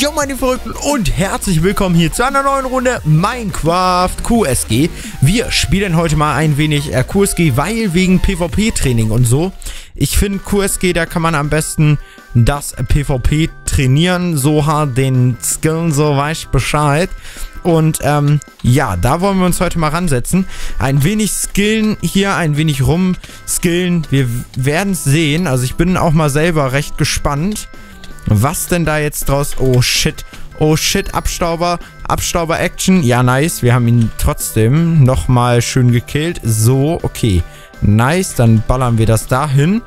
Jo meine Verrückten und herzlich willkommen hier zu einer neuen Runde Minecraft QSG. Wir spielen heute mal ein wenig äh, QSG, weil wegen PvP-Training und so. Ich finde QSG, da kann man am besten das PvP trainieren, so hart den Skillen, so weiß Bescheid. Und ähm, ja, da wollen wir uns heute mal ransetzen. Ein wenig skillen hier, ein wenig rumskillen. Wir werden es sehen. Also ich bin auch mal selber recht gespannt. Was denn da jetzt draus? Oh shit. Oh shit, Abstauber. Abstauber-Action. Ja, nice. Wir haben ihn trotzdem nochmal schön gekillt. So, okay. Nice, dann ballern wir das dahin.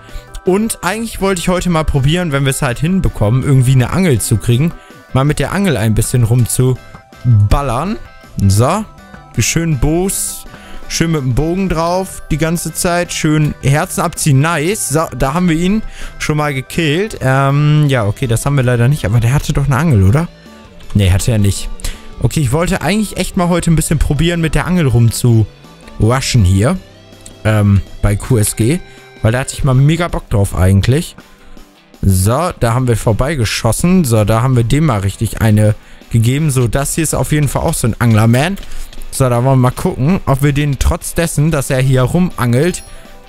Und eigentlich wollte ich heute mal probieren, wenn wir es halt hinbekommen, irgendwie eine Angel zu kriegen. Mal mit der Angel ein bisschen rumzuballern. So. Schön Boos Schön mit dem Bogen drauf die ganze Zeit. Schön Herzen abziehen. Nice. So, da haben wir ihn schon mal gekillt. Ähm, ja, okay, das haben wir leider nicht. Aber der hatte doch eine Angel, oder? Nee, hatte er nicht. Okay, ich wollte eigentlich echt mal heute ein bisschen probieren, mit der Angel rumzurushen hier. Ähm, bei QSG. Weil da hatte ich mal mega Bock drauf eigentlich. So, da haben wir vorbeigeschossen. So, da haben wir dem mal richtig eine gegeben. So, das hier ist auf jeden Fall auch so ein Anglerman. So, da wollen wir mal gucken, ob wir den trotz dessen, dass er hier rumangelt,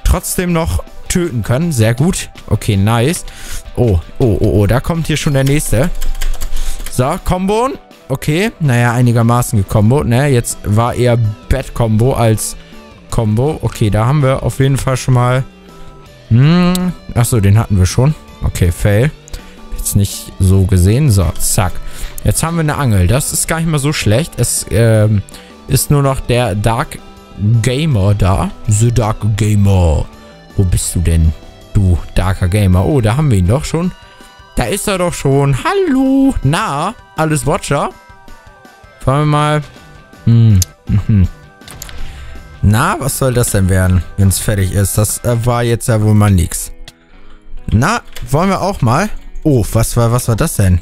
trotzdem noch töten können. Sehr gut. Okay, nice. Oh, oh, oh, oh, da kommt hier schon der nächste. So, Combo. Okay, naja, einigermaßen gecombo. Ne, jetzt war eher Bad-Combo als Combo. Okay, da haben wir auf jeden Fall schon mal... Hm, achso, den hatten wir schon. Okay, Fail. Jetzt nicht so gesehen. So, zack. Jetzt haben wir eine Angel. Das ist gar nicht mal so schlecht. Es, ähm ist nur noch der Dark Gamer da. The Dark Gamer. Wo bist du denn, du Darker Gamer? Oh, da haben wir ihn doch schon. Da ist er doch schon. Hallo. Na, alles Watcher? Fahren wir mal. Hm. Mhm. Na, was soll das denn werden, wenn es fertig ist? Das äh, war jetzt ja wohl mal nix. Na, wollen wir auch mal? Oh, was war, was war das denn?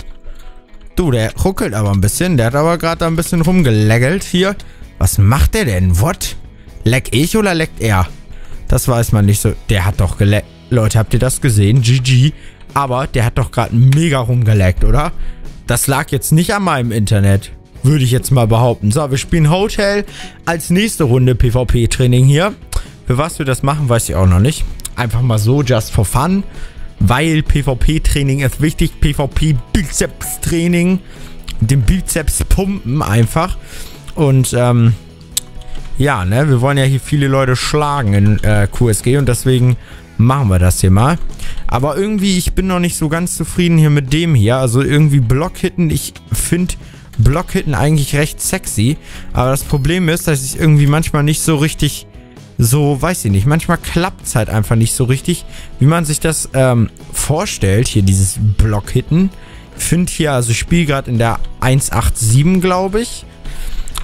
Du, der ruckelt aber ein bisschen. Der hat aber gerade ein bisschen rumgeleggelt hier. Was macht der denn? What? Leck ich oder leckt er? Das weiß man nicht so. Der hat doch geleckt. Leute, habt ihr das gesehen? GG. Aber der hat doch gerade mega rumgeleckt, oder? Das lag jetzt nicht an meinem Internet. Würde ich jetzt mal behaupten. So, wir spielen Hotel als nächste Runde PvP-Training hier. Für was wir das machen, weiß ich auch noch nicht. Einfach mal so, just for fun. Weil PvP-Training ist wichtig. PvP-Bizeps-Training. Den Bizeps pumpen einfach. Und ähm, ja, ne, wir wollen ja hier viele Leute schlagen in äh, QSG und deswegen machen wir das hier mal. Aber irgendwie, ich bin noch nicht so ganz zufrieden hier mit dem hier. Also irgendwie Blockhitten, ich finde Blockhitten eigentlich recht sexy. Aber das Problem ist, dass ich irgendwie manchmal nicht so richtig so, weiß ich nicht, manchmal klappt es halt einfach nicht so richtig, wie man sich das ähm, vorstellt, hier dieses Blockhitten. Ich finde hier, also ich spiele gerade in der 187, glaube ich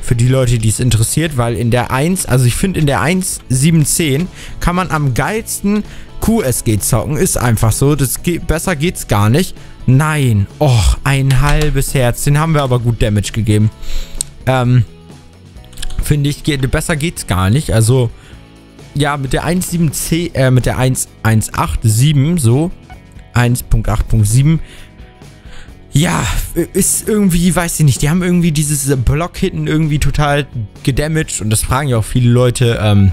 für die Leute, die es interessiert, weil in der 1, also ich finde in der 1.7.10 kann man am geilsten QSG zocken. Ist einfach so. Das geht, besser geht's gar nicht. Nein. Och, ein halbes Herz. Den haben wir aber gut Damage gegeben. Ähm, finde ich, geht, besser geht's gar nicht. Also, ja, mit der 1.7c, äh, mit der 1.187, so, 1.8.7 ja, ist irgendwie, weiß ich nicht, die haben irgendwie dieses Block-Hitten irgendwie total gedamaged und das fragen ja auch viele Leute, ähm,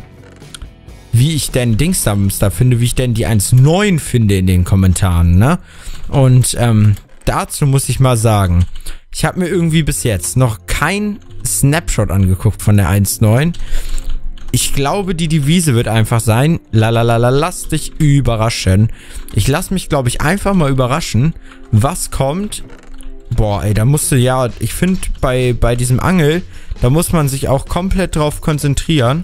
wie ich denn Dingsdams da finde, wie ich denn die 1.9 finde in den Kommentaren, ne? Und, ähm, dazu muss ich mal sagen, ich habe mir irgendwie bis jetzt noch kein Snapshot angeguckt von der 1.9. Ich glaube, die Devise wird einfach sein, lalalala, lass dich überraschen. Ich lass mich, glaube ich, einfach mal überraschen, was kommt. Boah, ey, da musst du ja, ich finde, bei, bei diesem Angel, da muss man sich auch komplett drauf konzentrieren,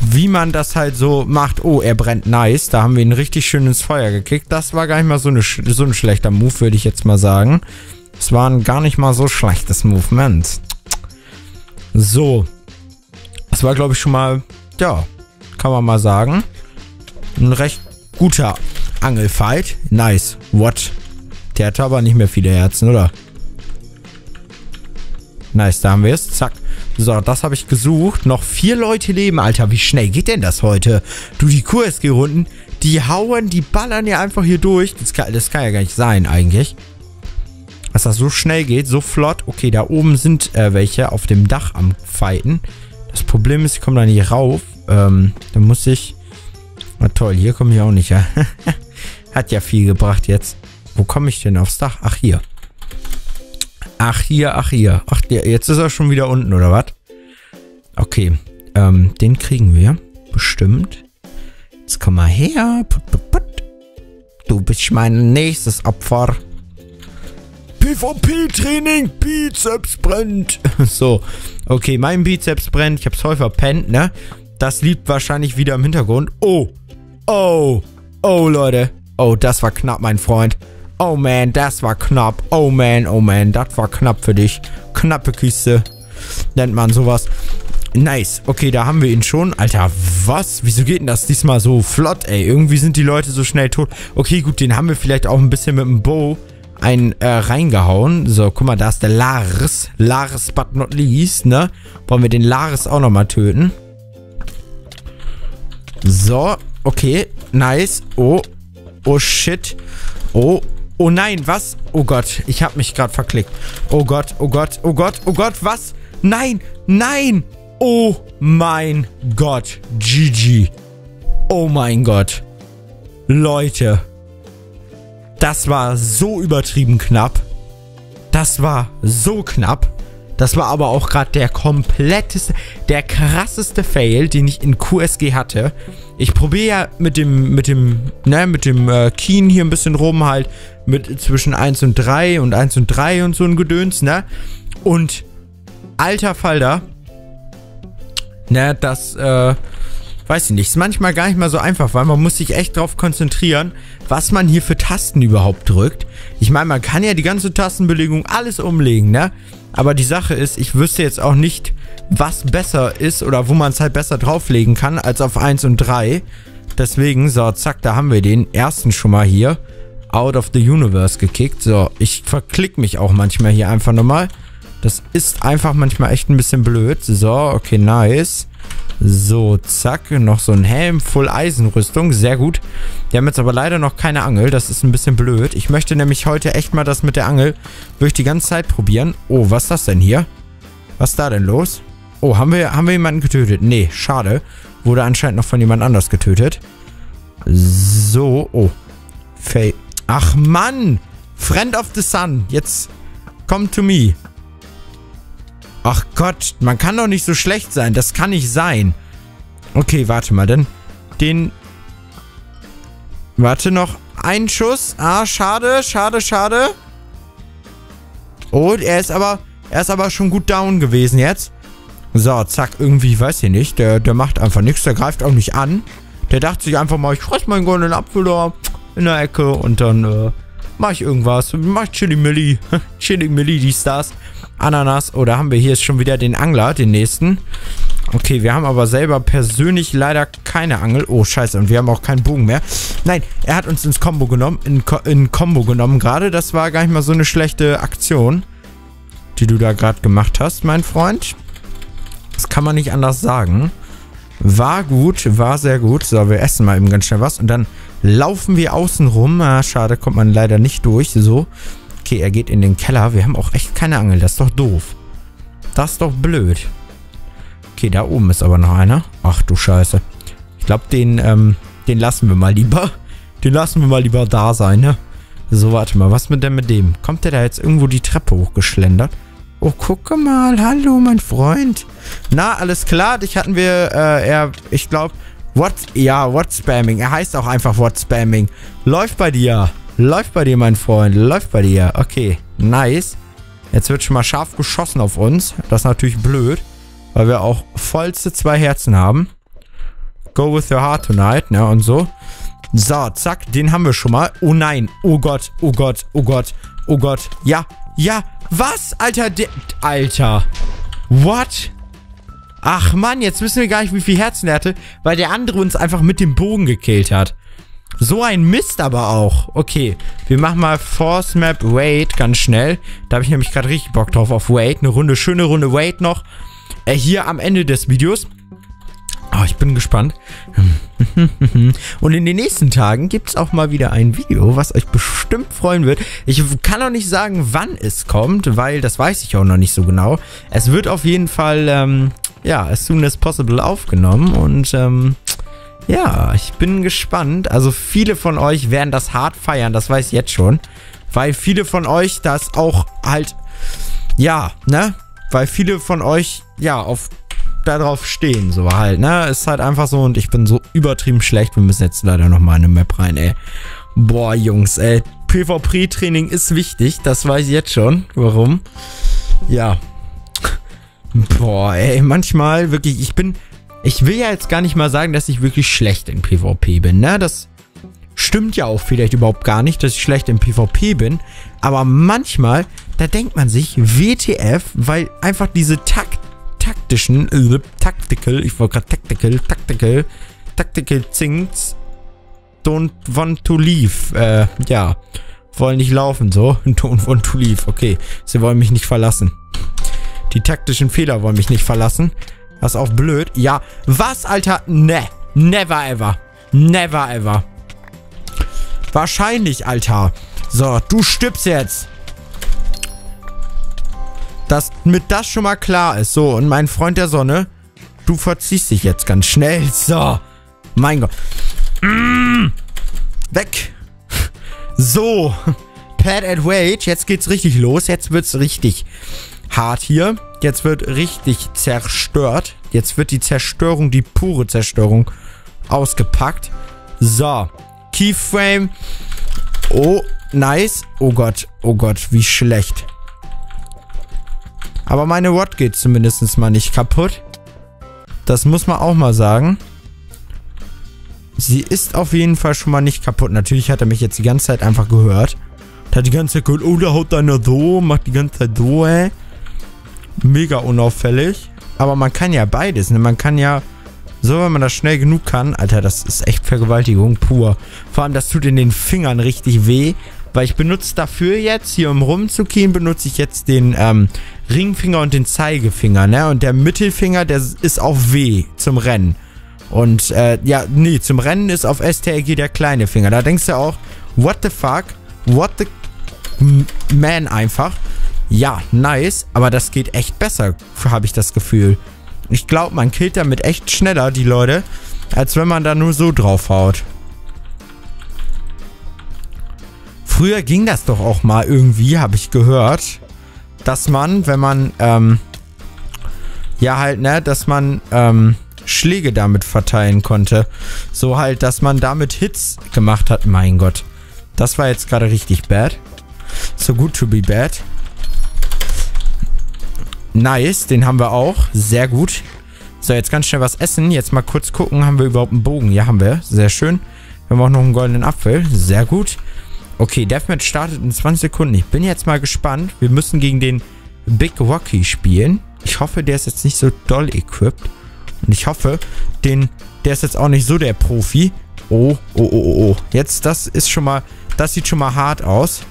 wie man das halt so macht. Oh, er brennt nice. Da haben wir ihn richtig schön ins Feuer gekickt. Das war gar nicht mal so, eine, so ein schlechter Move, würde ich jetzt mal sagen. Es war ein gar nicht mal so schlechtes Movement. So. Das war, glaube ich, schon mal, ja, kann man mal sagen, ein recht guter Angelfight. Nice. What? Der hat aber nicht mehr viele Herzen, oder? Nice, da haben wir es. Zack. So, das habe ich gesucht. Noch vier Leute leben. Alter, wie schnell geht denn das heute? Du, die QSG-Runden, die hauen, die ballern ja einfach hier durch. Das kann, das kann ja gar nicht sein, eigentlich. Dass das so schnell geht, so flott. Okay, da oben sind äh, welche auf dem Dach am Fighten. Das Problem ist, ich komme da nicht rauf. Ähm, da muss ich... Na toll, hier komme ich auch nicht, ja. Hat ja viel gebracht jetzt. Wo komme ich denn aufs Dach? Ach, hier. Ach, hier, ach, hier. Ach, der, jetzt ist er schon wieder unten, oder was? Okay, ähm, den kriegen wir. Bestimmt. Jetzt komm mal her. Put, put, put. Du bist mein nächstes Opfer. PvP-Training, Bizeps brennt. so, okay, mein Bizeps brennt. Ich hab's voll verpennt, ne? Das liegt wahrscheinlich wieder im Hintergrund. Oh, oh, oh, Leute. Oh, das war knapp, mein Freund. Oh man, das war knapp. Oh man, oh man, das war knapp für dich. Knappe Kiste. Nennt man sowas. Nice. Okay, da haben wir ihn schon. Alter, was? Wieso geht denn das diesmal so flott, ey? Irgendwie sind die Leute so schnell tot. Okay, gut, den haben wir vielleicht auch ein bisschen mit dem Bow ein äh, reingehauen. So, guck mal, da ist der Lars. Lars but not least, ne? Wollen wir den Lars auch nochmal töten? So, okay, nice. Oh, oh shit. Oh, oh nein, was? Oh Gott, ich habe mich gerade verklickt. Oh Gott, oh Gott, oh Gott, oh Gott, was? Nein, nein. Oh mein Gott, GG. Oh mein Gott. Leute. Das war so übertrieben knapp. Das war so knapp. Das war aber auch gerade der kompletteste, der krasseste Fail, den ich in QSG hatte. Ich probiere ja mit dem, mit dem, ne, mit dem äh, Keen hier ein bisschen rum halt, mit zwischen 1 und 3 und 1 und 3 und so ein Gedöns, ne? Und alter Falter, ne, das, äh, weiß ich nicht, ist manchmal gar nicht mal so einfach, weil man muss sich echt drauf konzentrieren, was man hier für Tasten überhaupt drückt. Ich meine, man kann ja die ganze Tastenbelegung alles umlegen, ne? Aber die Sache ist, ich wüsste jetzt auch nicht, was besser ist oder wo man es halt besser drauflegen kann als auf 1 und 3. Deswegen, so, zack, da haben wir den ersten schon mal hier out of the universe gekickt. So, ich verklick mich auch manchmal hier einfach nochmal. Das ist einfach manchmal echt ein bisschen blöd. So, okay, nice. So, zack, noch so ein Helm, Full Eisenrüstung, sehr gut. Wir haben jetzt aber leider noch keine Angel, das ist ein bisschen blöd. Ich möchte nämlich heute echt mal das mit der Angel durch die ganze Zeit probieren. Oh, was ist das denn hier? Was ist da denn los? Oh, haben wir, haben wir jemanden getötet? Nee, schade. Wurde anscheinend noch von jemand anders getötet. So, oh. Faye. Ach Mann! Friend of the Sun, jetzt come to me. Ach Gott, man kann doch nicht so schlecht sein. Das kann nicht sein. Okay, warte mal, denn den... Warte, noch ein Schuss. Ah, schade, schade, schade. Oh, er ist aber... Er ist aber schon gut down gewesen jetzt. So, zack, irgendwie, weiß ich nicht. Der, der macht einfach nichts. Der greift auch nicht an. Der dachte sich einfach mal, ich fress meinen goldenen Apfel da in der Ecke und dann äh, mach ich irgendwas. Mach Chili Milli. Chili Milli, die Stars. Ananas. Oder oh, haben wir hier schon wieder den Angler, den nächsten. Okay, wir haben aber selber persönlich leider keine Angel. Oh, scheiße. Und wir haben auch keinen Bogen mehr. Nein, er hat uns ins Combo genommen. In, Ko in Combo genommen gerade. Das war gar nicht mal so eine schlechte Aktion, die du da gerade gemacht hast, mein Freund. Das kann man nicht anders sagen. War gut, war sehr gut. So, wir essen mal eben ganz schnell was. Und dann laufen wir außen rum. Ah, schade, kommt man leider nicht durch. So. Okay, er geht in den Keller. Wir haben auch echt keine Angel. Das ist doch doof. Das ist doch blöd. Okay, da oben ist aber noch einer. Ach du Scheiße. Ich glaube, den, ähm, den lassen wir mal lieber. Den lassen wir mal lieber da sein, ne? So, warte mal. Was mit denn mit dem? Kommt der da jetzt irgendwo die Treppe hochgeschlendert? Oh, gucke mal. Hallo, mein Freund. Na, alles klar. Dich hatten wir, äh, er, ich glaube, what, ja, what spamming. Er heißt auch einfach what spamming. Läuft bei dir. Läuft bei dir, mein Freund. Läuft bei dir. Okay, nice. Jetzt wird schon mal scharf geschossen auf uns. Das ist natürlich blöd, weil wir auch vollste zwei Herzen haben. Go with your heart tonight, ne, und so. So, zack, den haben wir schon mal. Oh nein, oh Gott, oh Gott, oh Gott, oh Gott. Ja, ja, was, Alter, der, Alter. What? Ach Mann, jetzt wissen wir gar nicht, wie viel Herzen er hatte, weil der andere uns einfach mit dem Bogen gekillt hat. So ein Mist aber auch. Okay, wir machen mal Force Map Wait ganz schnell. Da habe ich nämlich gerade richtig Bock drauf auf Wait. Eine Runde, schöne Runde Wait noch. Äh, hier am Ende des Videos. Oh, ich bin gespannt. Hm, Und in den nächsten Tagen gibt es auch mal wieder ein Video, was euch bestimmt freuen wird. Ich kann auch nicht sagen, wann es kommt, weil das weiß ich auch noch nicht so genau. Es wird auf jeden Fall, ähm, ja, as soon as possible aufgenommen und, ähm, ja, ich bin gespannt. Also viele von euch werden das hart feiern, das weiß ich jetzt schon. Weil viele von euch das auch halt, ja, ne? Weil viele von euch, ja, auf darauf stehen, so halt, ne? Ist halt einfach so und ich bin so übertrieben schlecht. Wir müssen jetzt leider nochmal in eine Map rein, ey. Boah, Jungs, ey. PvP-Training ist wichtig, das weiß ich jetzt schon. Warum? Ja. Boah, ey, manchmal wirklich, ich bin, ich will ja jetzt gar nicht mal sagen, dass ich wirklich schlecht in PvP bin, ne? Das stimmt ja auch vielleicht überhaupt gar nicht, dass ich schlecht im PvP bin. Aber manchmal, da denkt man sich, WTF, weil einfach diese Takt taktischen, äh, tactical, ich wollte gerade tactical, tactical, tactical things don't want to leave. Äh, ja, wollen nicht laufen, so. Don't want to leave, okay. Sie wollen mich nicht verlassen. Die taktischen Fehler wollen mich nicht verlassen. Ist auch blöd. Ja, was, Alter? Ne. Never ever. Never ever. Wahrscheinlich, Alter. So, du stirbst jetzt dass mit das schon mal klar ist. So, und mein Freund der Sonne, du verziehst dich jetzt ganz schnell. So, mein Gott. Mm, weg. So, Pad at Wage, jetzt geht's richtig los. Jetzt wird's richtig hart hier. Jetzt wird richtig zerstört. Jetzt wird die Zerstörung, die pure Zerstörung ausgepackt. So, Keyframe. Oh, nice. Oh Gott, oh Gott, wie schlecht. Aber meine Rod geht zumindest mal nicht kaputt. Das muss man auch mal sagen. Sie ist auf jeden Fall schon mal nicht kaputt. Natürlich hat er mich jetzt die ganze Zeit einfach gehört. Der hat die ganze Zeit gehört, oh, da haut einer so, macht die ganze Zeit so, ey. Mega unauffällig. Aber man kann ja beides, ne? Man kann ja, so wenn man das schnell genug kann, Alter, das ist echt Vergewaltigung pur. Vor allem, das tut in den Fingern richtig weh. Weil ich benutze dafür jetzt, hier um rumzugehen, benutze ich jetzt den ähm, Ringfinger und den Zeigefinger, ne? Und der Mittelfinger, der ist auf W zum Rennen. Und, äh, ja, nee, zum Rennen ist auf STRG der kleine Finger. Da denkst du auch, what the fuck? What the man einfach? Ja, nice, aber das geht echt besser, habe ich das Gefühl. Ich glaube, man killt damit echt schneller die Leute, als wenn man da nur so draufhaut. Früher ging das doch auch mal irgendwie, habe ich gehört, dass man, wenn man, ähm, ja halt, ne, dass man, ähm, Schläge damit verteilen konnte. So halt, dass man damit Hits gemacht hat. Mein Gott. Das war jetzt gerade richtig bad. So good to be bad. Nice, den haben wir auch. Sehr gut. So, jetzt ganz schnell was essen. Jetzt mal kurz gucken, haben wir überhaupt einen Bogen? Ja, haben wir. Sehr schön. Wir haben auch noch einen goldenen Apfel. Sehr gut. Okay, Deathmatch startet in 20 Sekunden. Ich bin jetzt mal gespannt. Wir müssen gegen den Big Rocky spielen. Ich hoffe, der ist jetzt nicht so doll equipped. Und ich hoffe, den, der ist jetzt auch nicht so der Profi. Oh, oh, oh, oh, oh. Jetzt, das ist schon mal, das sieht schon mal hart aus.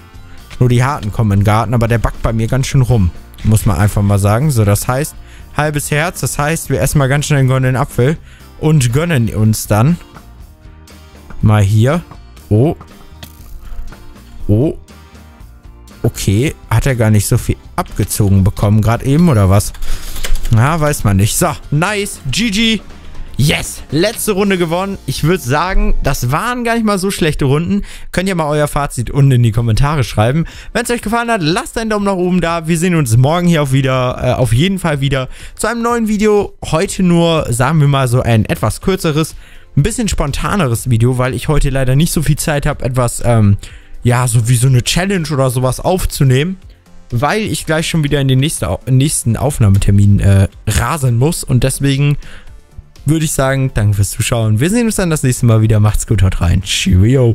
Nur die Harten kommen in den Garten, aber der backt bei mir ganz schön rum. Muss man einfach mal sagen. So, das heißt, halbes Herz. Das heißt, wir essen mal ganz schnell einen goldenen Apfel. Und gönnen uns dann mal hier. Oh, Oh. Okay, hat er gar nicht so viel abgezogen bekommen gerade eben, oder was? Na, weiß man nicht. So, nice. GG. Yes, letzte Runde gewonnen. Ich würde sagen, das waren gar nicht mal so schlechte Runden. Könnt ihr mal euer Fazit unten in die Kommentare schreiben. Wenn es euch gefallen hat, lasst einen Daumen nach oben da. Wir sehen uns morgen hier auch wieder, äh, auf jeden Fall wieder zu einem neuen Video. Heute nur, sagen wir mal so ein etwas kürzeres, ein bisschen spontaneres Video, weil ich heute leider nicht so viel Zeit habe, etwas ähm, ja, so wie so eine Challenge oder sowas aufzunehmen, weil ich gleich schon wieder in den nächsten, nächsten Aufnahmetermin äh, rasen muss. Und deswegen würde ich sagen, danke fürs Zuschauen. Wir sehen uns dann das nächste Mal wieder. Macht's gut, haut rein. Cheerio.